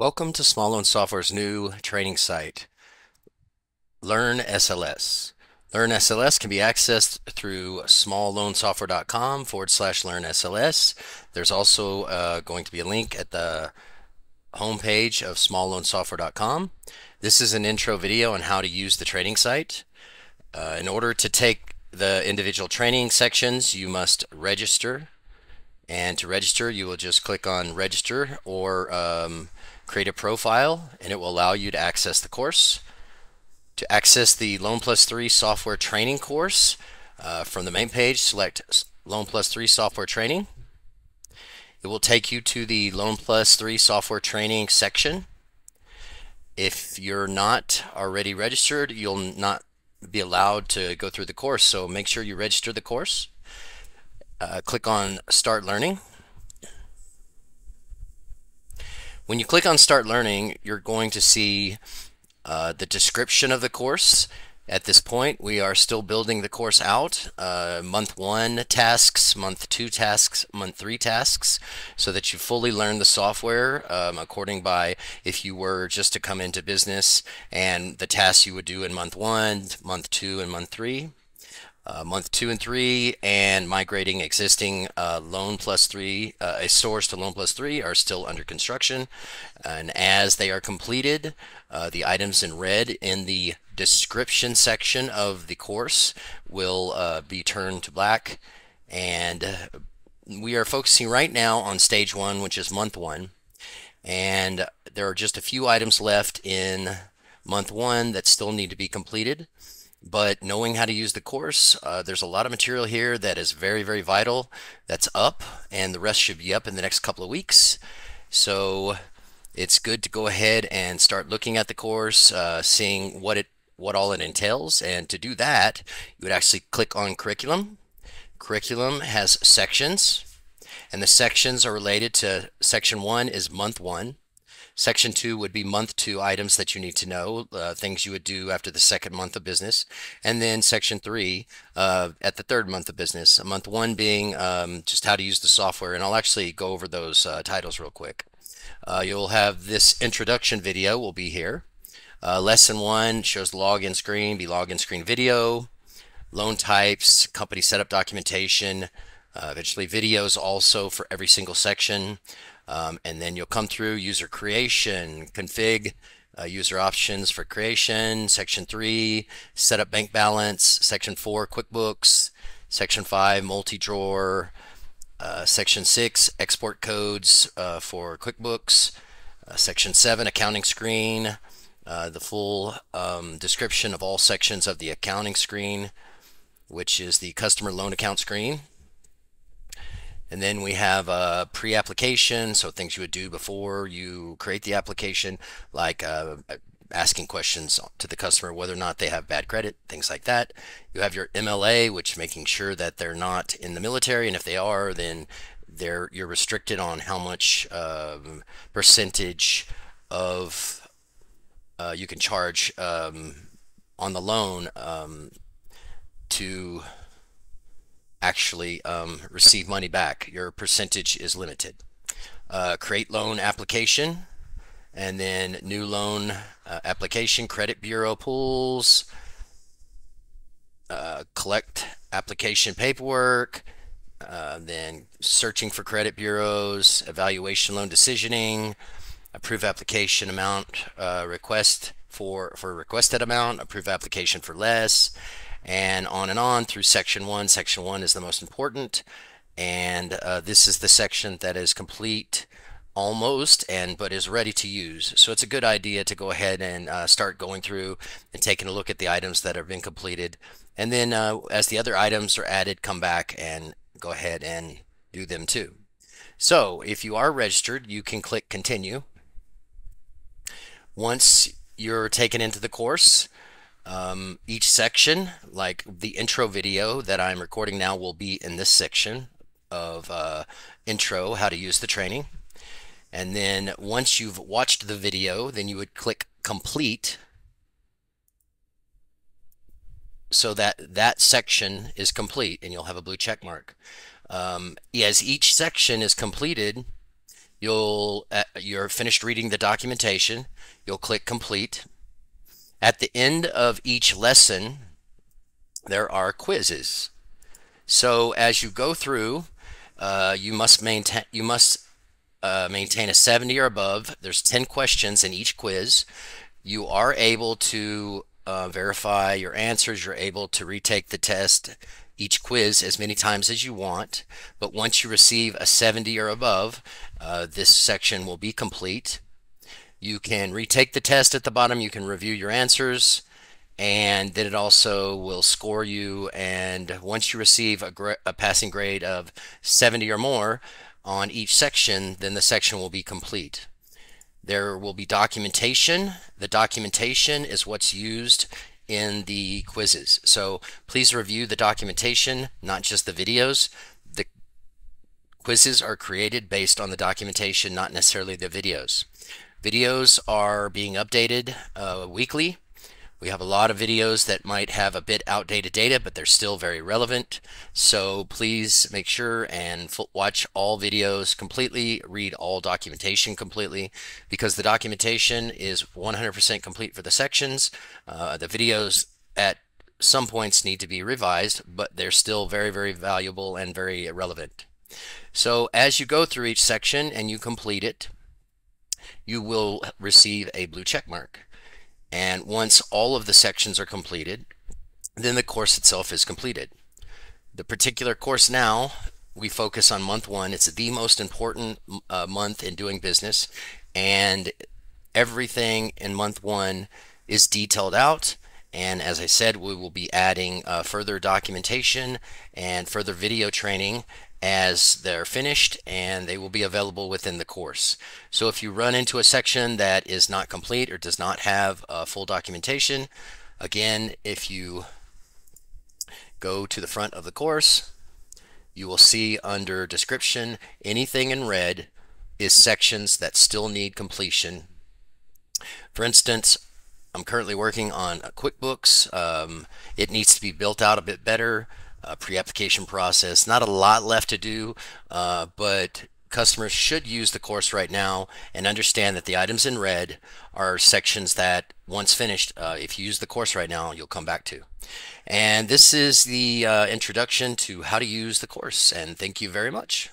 Welcome to Small Loan Software's new training site, Learn SLS. Learn SLS can be accessed through smallloansoftware.com forward slash learn SLS. There's also uh, going to be a link at the homepage of smallloansoftware.com. This is an intro video on how to use the training site. Uh, in order to take the individual training sections, you must register. And to register, you will just click on register or um, create a profile and it will allow you to access the course. To access the Loan Plus 3 software training course, uh, from the main page, select Loan Plus 3 software training. It will take you to the Loan Plus 3 software training section. If you're not already registered, you'll not be allowed to go through the course. So make sure you register the course. Uh, click on Start Learning. When you click on Start Learning, you're going to see uh, the description of the course. At this point, we are still building the course out. Uh, month one tasks, month two tasks, month three tasks, so that you fully learn the software um, according by if you were just to come into business and the tasks you would do in month one, month two, and month three uh, month two and three and migrating existing uh, loan plus three uh, a source to loan plus three are still under construction. And as they are completed uh, the items in red in the description section of the course will uh, be turned to black. And we are focusing right now on stage one which is month one. And there are just a few items left in month one that still need to be completed but knowing how to use the course, uh, there's a lot of material here that is very, very vital that's up, and the rest should be up in the next couple of weeks. So it's good to go ahead and start looking at the course, uh, seeing what it what all it entails. And to do that, you would actually click on curriculum. Curriculum has sections, and the sections are related to section one is month one. Section two would be month two items that you need to know, uh, things you would do after the second month of business. And then section three uh, at the third month of business. Month one being um, just how to use the software. And I'll actually go over those uh, titles real quick. Uh, you'll have this introduction video will be here. Uh, lesson one shows login screen, be login screen video, loan types, company setup documentation, uh, eventually videos also for every single section. Um, and then you'll come through user creation, config, uh, user options for creation, section three, set up bank balance, section four, QuickBooks, section five, multi-drawer, uh, section six, export codes uh, for QuickBooks, uh, section seven, accounting screen, uh, the full um, description of all sections of the accounting screen, which is the customer loan account screen. And then we have a pre-application, so things you would do before you create the application, like uh, asking questions to the customer whether or not they have bad credit, things like that. You have your MLA, which making sure that they're not in the military, and if they are, then they're you're restricted on how much um, percentage of uh, you can charge um, on the loan um, to actually um, receive money back. Your percentage is limited. Uh, create loan application and then new loan uh, application, credit bureau pools, uh, collect application paperwork, uh, then searching for credit bureaus, evaluation loan decisioning, approve application amount uh, request for, for requested amount, approve application for less, and on and on through section one. Section one is the most important, and uh, this is the section that is complete almost and but is ready to use. So it's a good idea to go ahead and uh, start going through and taking a look at the items that have been completed. And then uh, as the other items are added come back and go ahead and do them too. So if you are registered you can click continue. Once you're taken into the course um, each section, like the intro video that I'm recording now, will be in this section of uh, intro, how to use the training. And then once you've watched the video, then you would click complete so that that section is complete and you'll have a blue check mark. Um, as each section is completed, you'll uh, you're finished reading the documentation, you'll click complete. At the end of each lesson, there are quizzes. So as you go through, uh, you must maintain you must uh, maintain a 70 or above. There's 10 questions in each quiz. You are able to uh, verify your answers. You're able to retake the test, each quiz, as many times as you want. But once you receive a 70 or above, uh, this section will be complete. You can retake the test at the bottom. You can review your answers and then it also will score you and once you receive a, a, passing grade of 70 or more on each section then the section will be complete. There will be documentation. The documentation is what's used in the quizzes. So please review the documentation not just the videos. The quizzes are created based on the documentation not necessarily the videos videos are being updated uh, weekly we have a lot of videos that might have a bit outdated data, but they're still very relevant. So please make sure and watch all videos completely, read all documentation completely, because the documentation is 100% complete for the sections. Uh, the videos at some points need to be revised, but they're still very, very valuable and very relevant. So as you go through each section and you complete it, you will receive a blue check mark. And once all of the sections are completed, then the course itself is completed. The particular course now, we focus on month one. It's the most important uh, month in doing business. And everything in month one is detailed out. And as I said, we will be adding uh, further documentation and further video training as they're finished and they will be available within the course. So if you run into a section that is not complete or does not have uh, full documentation, again, if you go to the front of the course, you will see under description, anything in red is sections that still need completion. For instance, I'm currently working on QuickBooks. Um, it needs to be built out a bit better uh, pre-application process. Not a lot left to do, uh, but customers should use the course right now and understand that the items in red are sections that once finished, uh, if you use the course right now, you'll come back to. And this is the uh, introduction to how to use the course, and thank you very much.